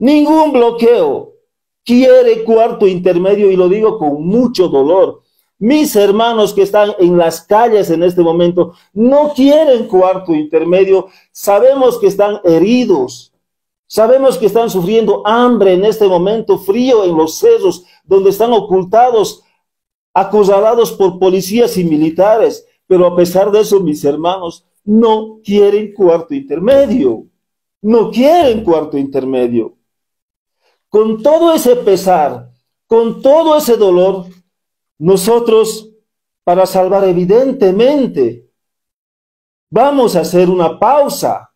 Ningún bloqueo quiere cuarto intermedio y lo digo con mucho dolor. Mis hermanos que están en las calles en este momento no quieren cuarto intermedio. Sabemos que están heridos. Sabemos que están sufriendo hambre en este momento, frío en los cerros, donde están ocultados, acusados por policías y militares. Pero a pesar de eso, mis hermanos no quieren cuarto intermedio. No quieren cuarto intermedio. Con todo ese pesar, con todo ese dolor, nosotros, para salvar evidentemente, vamos a hacer una pausa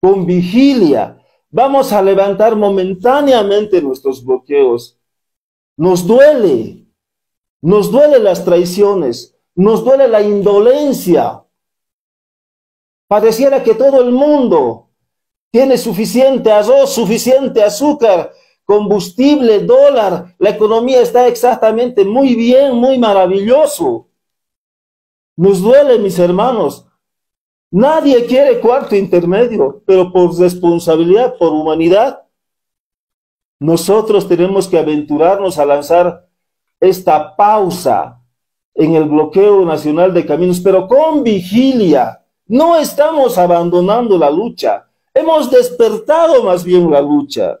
con vigilia, vamos a levantar momentáneamente nuestros bloqueos. Nos duele, nos duele las traiciones, nos duele la indolencia. Pareciera que todo el mundo tiene suficiente arroz, suficiente azúcar, combustible, dólar, la economía está exactamente muy bien, muy maravilloso. Nos duele, mis hermanos. Nadie quiere cuarto intermedio, pero por responsabilidad, por humanidad, nosotros tenemos que aventurarnos a lanzar esta pausa en el bloqueo nacional de caminos, pero con vigilia. No estamos abandonando la lucha, hemos despertado más bien la lucha.